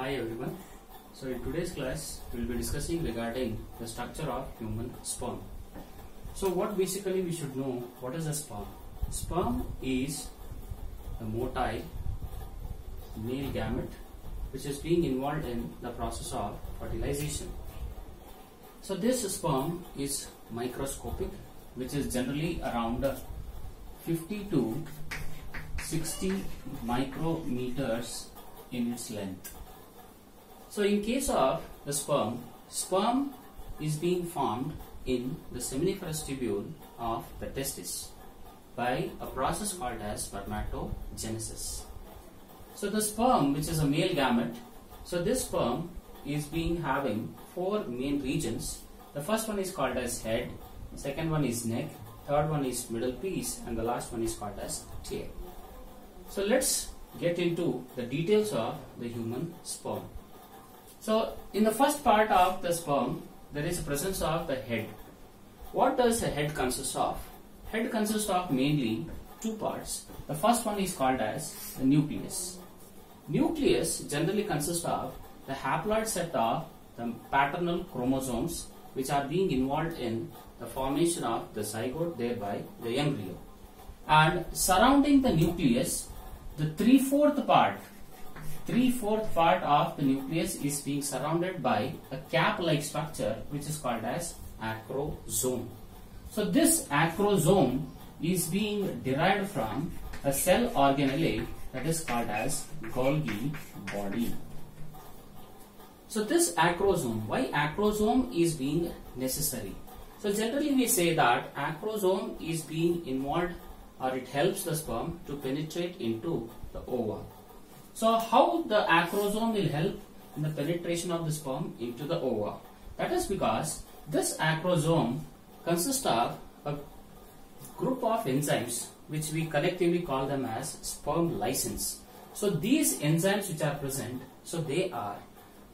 Hi everyone. So in today's class, we will be discussing regarding the structure of human sperm. So what basically we should know, what is a sperm? Sperm is a motile male gamete which is being involved in the process of fertilization. So this sperm is microscopic which is generally around 50 to 60 micrometers in its length. So in case of the sperm, sperm is being formed in the seminiferous tubule of the testis by a process called as spermatogenesis. So the sperm which is a male gamete, so this sperm is being having four main regions. The first one is called as head, second one is neck, third one is middle piece and the last one is called as tail. So let's get into the details of the human sperm. So in the first part of the sperm, there is a presence of the head. What does a head consist of? Head consists of mainly two parts. The first one is called as the nucleus. Nucleus generally consists of the haploid set of the paternal chromosomes which are being involved in the formation of the zygote thereby the embryo. And surrounding the nucleus, the three-fourth part three-fourth part of the nucleus is being surrounded by a cap-like structure which is called as acrosome. So this acrosome is being derived from a cell organelle that is called as Golgi body. So this acrosome, why acrosome is being necessary? So generally we say that acrosome is being involved or it helps the sperm to penetrate into the ova. So how the acrosome will help in the penetration of the sperm into the ova? That is because this acrosome consists of a group of enzymes which we collectively call them as sperm lysins. So these enzymes which are present, so they are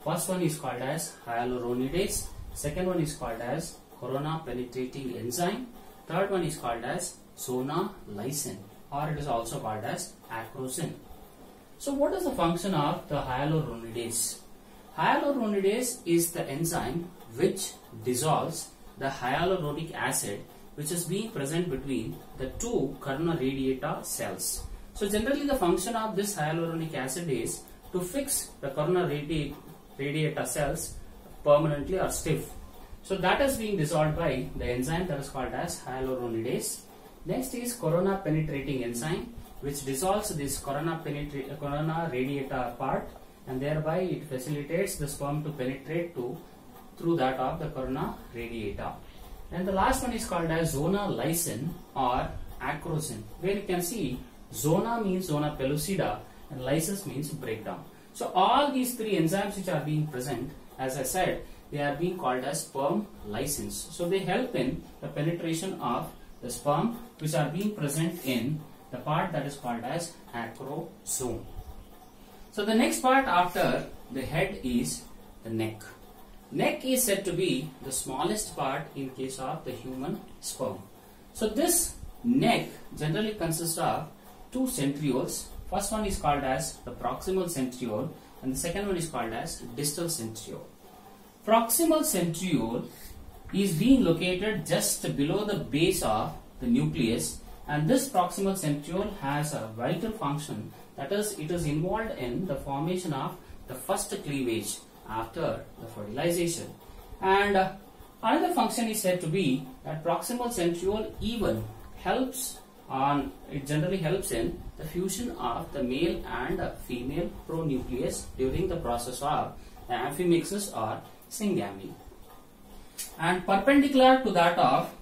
first one is called as hyaluronidase, second one is called as corona penetrating enzyme, third one is called as zona lysin or it is also called as acrosin. So what is the function of the hyaluronidase? Hyaluronidase is the enzyme which dissolves the hyaluronic acid which is being present between the two corona radiata cells. So generally the function of this hyaluronic acid is to fix the corona radi radiata cells permanently or stiff. So that is being dissolved by the enzyme that is called as hyaluronidase. Next is corona penetrating enzyme which dissolves this corona, corona radiata part and thereby it facilitates the sperm to penetrate to through that of the corona radiata. And the last one is called as zona lysin or acrosin where you can see zona means zona pellucida and lysis means breakdown. So all these three enzymes which are being present as I said they are being called as sperm lysins. So they help in the penetration of the sperm which are being present in the part that is called as acrosome. So the next part after the head is the neck. Neck is said to be the smallest part in case of the human sperm. So this neck generally consists of two centrioles. First one is called as the proximal centriole and the second one is called as distal centriole. Proximal centriole is being located just below the base of the nucleus and this proximal centriole has a vital function that is it is involved in the formation of the first cleavage after the fertilization. And uh, another function is said to be that proximal centriole even helps on it generally helps in the fusion of the male and female pronucleus during the process of the amphimixis or syngamy. And perpendicular to that of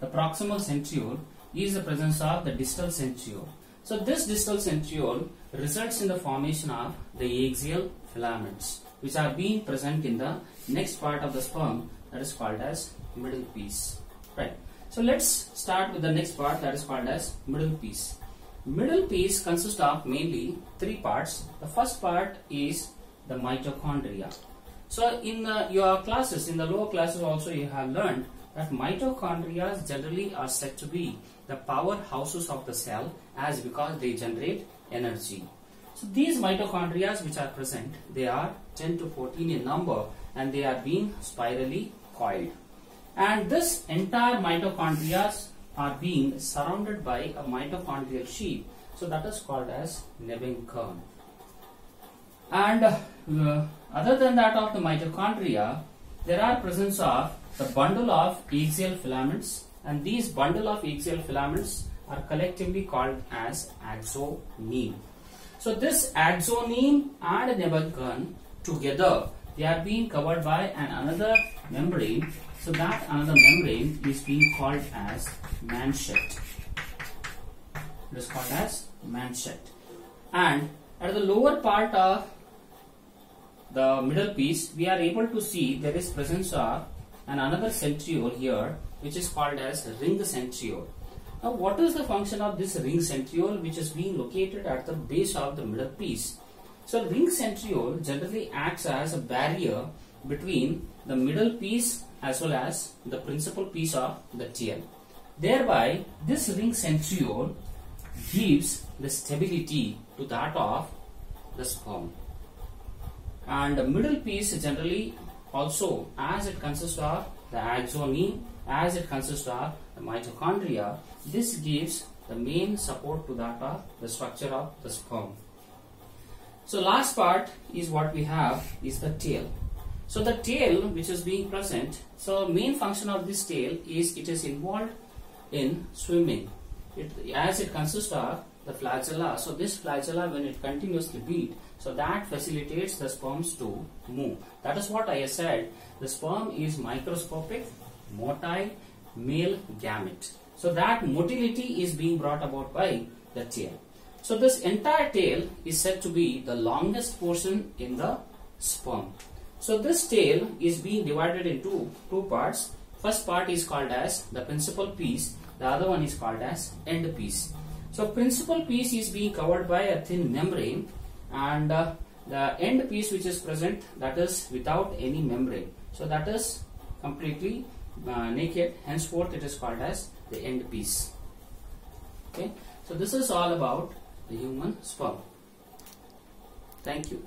the proximal centriole is the presence of the distal centriole. So this distal centriole results in the formation of the axial filaments which are being present in the next part of the sperm that is called as middle piece. Right. So let's start with the next part that is called as middle piece. Middle piece consists of mainly three parts. The first part is the mitochondria. So in the, your classes, in the lower classes also you have learned that mitochondria generally are said to be the powerhouses of the cell as because they generate energy. So these mitochondria which are present, they are 10 to 14 in number and they are being spirally coiled. And this entire mitochondria are being surrounded by a mitochondrial sheath. So that is called as Nebenkern. And uh, other than that of the mitochondria, there are presence of the bundle of axial filaments and these bundle of axial filaments are collectively called as axoneme. So this axoneme and Nebenkern together they are being covered by an another membrane. So that another membrane is being called as manchette. It is called as manchette. And at the lower part of the middle piece, we are able to see there is presence of an another centriole here, which is called as ring centriole. Now, what is the function of this ring centriole, which is being located at the base of the middle piece? So, ring centriole generally acts as a barrier between the middle piece as well as the principal piece of the tail. Thereby, this ring centriole gives the stability to that of the sperm and the middle piece generally also as it consists of the axoneme as it consists of the mitochondria this gives the main support to that of the structure of the sperm. So last part is what we have is the tail. So the tail which is being present so main function of this tail is it is involved in swimming. It, as it consists of the flagella so this flagella when it continuously beat so that facilitates the sperms to move. That is what I said. The sperm is microscopic, motile, male gamete. So that motility is being brought about by the tail. So this entire tail is said to be the longest portion in the sperm. So this tail is being divided into two parts. First part is called as the principal piece. The other one is called as end piece. So principal piece is being covered by a thin membrane and uh, the end piece which is present that is without any membrane. So that is completely uh, naked. Henceforth it is called as the end piece. Okay? So this is all about the human sperm. Thank you